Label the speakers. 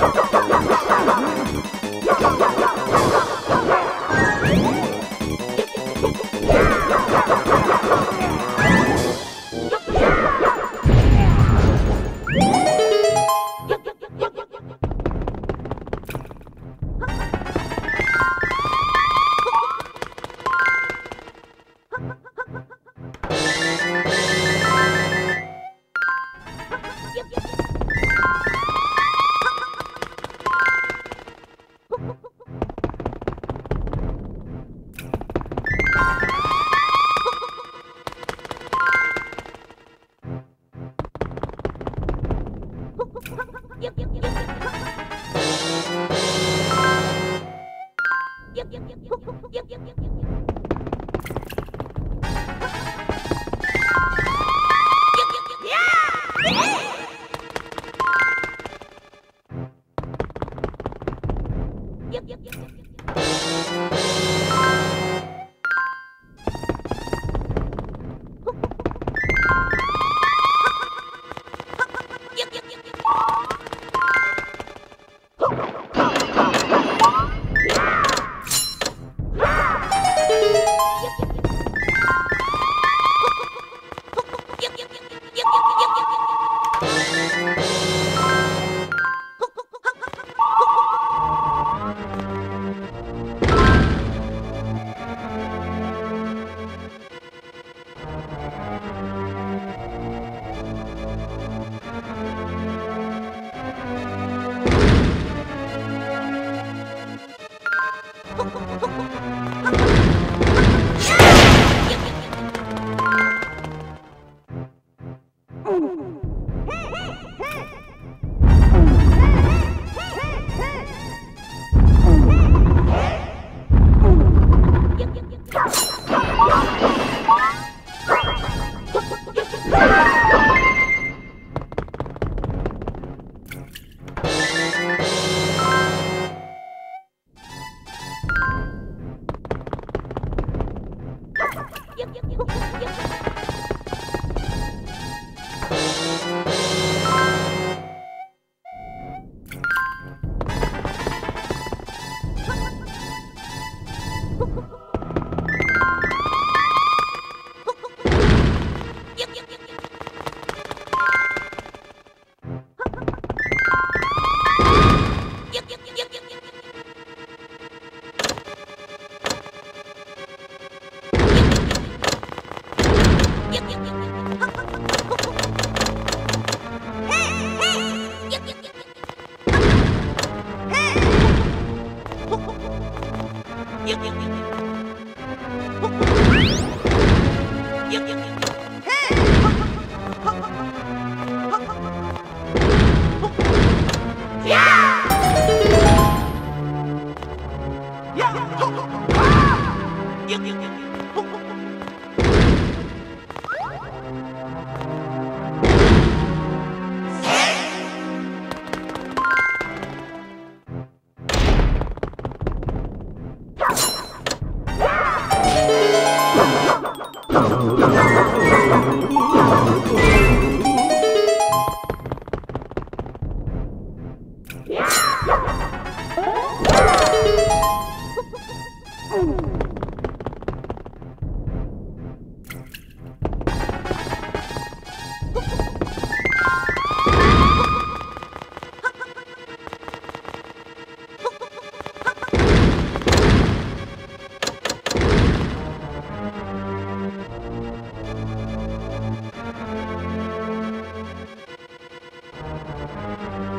Speaker 1: Ha ha ha!
Speaker 2: you nhất nhất nhất nhất